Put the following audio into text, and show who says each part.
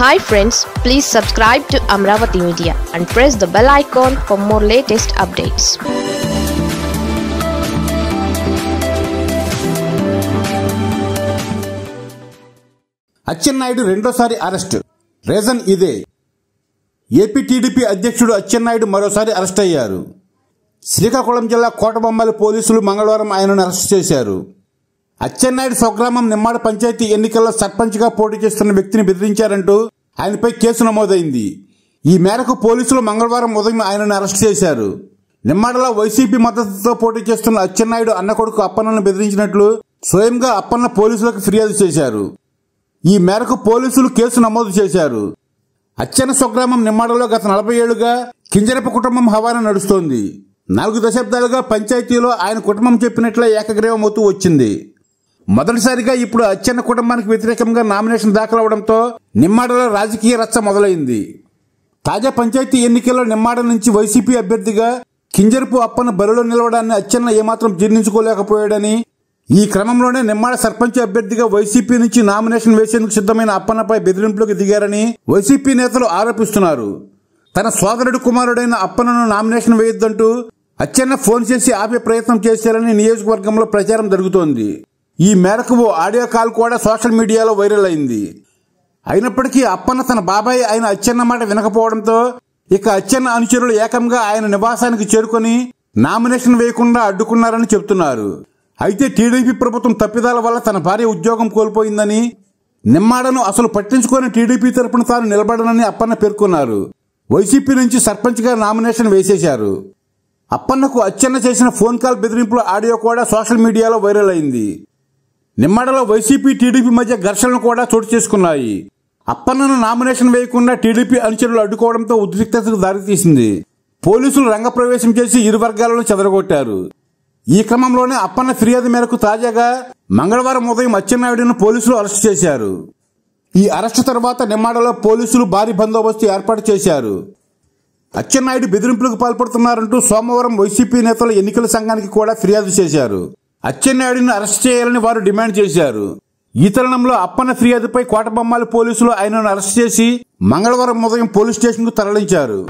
Speaker 1: Hi friends please subscribe to Amaravati media and press the bell icon for more latest updates
Speaker 2: Atchannaidu రెండోసారి arrest. Reason ఇదే. AP TDP అధ్యక్షుడు అచ్చెన్నాయుడు మరోసారి arrest అయ్యారు. శ్రీకాకుళం జిల్లా కోటబొమ్మల పోలీసులు మంగళవారం ఆయనను అరెస్ట్ చేశారు. అచ్చెన్నాయుడు స్వగ్రామం నిమ్మాడ పంచాయతీ ఎన్నికల్లో సర్పంచ్గా పోటీ చేస్తున్న వ్యక్తిని బెదిరించారంటూ ఆయనపై కేసు నమోదైంది. ఈ మేరకు పోలీసులు మంగళవారం ఉదయం ఆయనను అరెస్ట్ చేశారు. నిమ్మాడలో వైసీపీ మద్దతుతో పోటీ చేస్తున్న అచ్చెన్నాయుడు అన్న కొడుకు అప్పన్నను బెదిరించినట్లు స్వయంగా అప్పన్న పోలీసులకు ఫిర్యాదు చేశారు. ఈ మేరకు పోలీసులు కేసు నమోదు చేశారు. అచ్చెన్న స్వగ్రామం నిమ్మాడలో గత నలభై ఏళ్ళుగా కింజరప కుటుంబం హవానా నడుస్తోంది. నాలుగు దశాబ్దాలుగా పంచాయతీలో ఆయన కుటుంబం చెప్పినట్లే ఏకగ్రీవం అవుతూ వచ్చింది. మొదటిసారిగా ఇప్పుడు అచ్చెన్న కుటుంబానికి వ్యతిరేకంగా నామినేషన్ దాఖలవడంతో నిమ్మాడలో రాజకీయ రచ్చ మొదలైంది. తాజా పంచాయతీ ఎన్నికల్లో నిమ్మాడ నుంచి వైసీపీ అభ్యర్థిగా కింజరపు అప్పను బరిలో నిలవడాన్ని అచ్చెన్న ఏమాత్రం జీర్ణించుకోలేకపోయాడని ఈ క్రమంలోనే నిమ్మాడ సర్పంచ్ అభ్యర్థిగా వైసీపీ నుంచి నామినేషన్ వేసేందుకు సిద్ధమైన అప్పన్నపై బెదిరింపులకు దిగారని వైసీపీ నేతలు ఆరోపిస్తున్నారు. తన సోదరుడు కుమారుడైన అప్పన్నను నామినేషన్ వేయొద్దంటూ అచ్చెన్న ఫోన్ చేసి ఆపే ప్రయత్నం చేశారని నియోజకవర్గంలో ప్రచారం జరుగుతోంది. ఈ మేరకు ఓ ఆడియో కాల్ కూడా సోషల్ మీడియాలో వైరల్ అయింది. అయినప్పటికీ అప్పన్న తన బాబాయ్ ఆయన అచ్చెన్న మాట వినకపోవడంతో ఇక అచ్చెన్న అనుచరులు ఏకంగా ఆయన నివాసానికి చేరుకొని నామినేషన్ వేయకుండా అడ్డుకున్నారని చెబుతున్నారు. అయితే టీడీపీ ప్రభుత్వం తప్పిదాల వల్ల తన భార్య ఉద్యోగం కోల్పోయిందని నిమ్మాడను అసలు పట్టించుకొని టీడీపీ తరపున తాను నిలబడనని అప్పన్న పేర్కొన్నారు. వైసీపీ నుంచి సర్పంచ్గా నామినేషన్ వేసేశారు. అప్పన్నకు అచ్చెన్న చేసిన ఫోన్ కాల్ బెదిరింపుల ఆడియో కూడా సోషల్ మీడియాలో వైరల్ అయింది. నిమ్మాడలో వైసీపీ టీడీపీ మధ్య ఘర్షణలు కూడా చోటు చేసుకున్నాయి. అప్పన్నను నామినేషన్ వేయకుండా టీడీపీ అనుచరులు అడ్డుకోవడంతో ఉద్రిక్తతకు దారితీసింది. పోలీసులు రంగప్రవేశం చేసి ఇరు వర్గాలను చెదరగొట్టారు. ఈ క్రమంలోనే అప్పన్న ఫిర్యాదు మేరకు తాజాగా మంగళవారం ఉదయం అచ్చెన్నాయుడును పోలీసులు అరెస్ట్ చేశారు. ఈ అరెస్టు తర్వాత నిమ్మాడలో పోలీసులు భారీ బందోబస్తు ఏర్పాటు చేశారు. అచ్చెన్నాయుడు బెదిరింపులకు పాల్పడుతున్నారంటూ సోమవారం వైసీపీ నేతలు ఎన్నికల సంఘానికి కూడా ఫిర్యాదు చేశారు. అచ్చెన్నాయుడిని అరెస్ట్ చేయాలని వారు డిమాండ్ చేశారు. ఈ తరుణంలో అప్పన్న ఫిర్యాదుపై కోటబొమ్మాలి పోలీసులు ఆయనను అరెస్ట్ చేసి మంగళవారం ఉదయం పోలీస్ స్టేషన్కు తరలించారు.